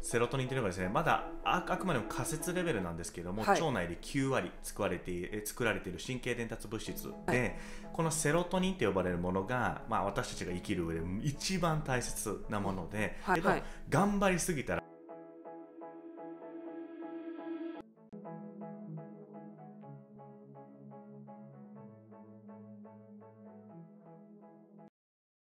セロトニンというのがですね。まだあくまでも仮説レベルなんですけども、はい。腸内で9割作られてい作られている神経伝達物質で、はい。このセロトニンと呼ばれるものが、まあ、私たちが生きる上で一番大切なもので、はい。頑張りすぎたら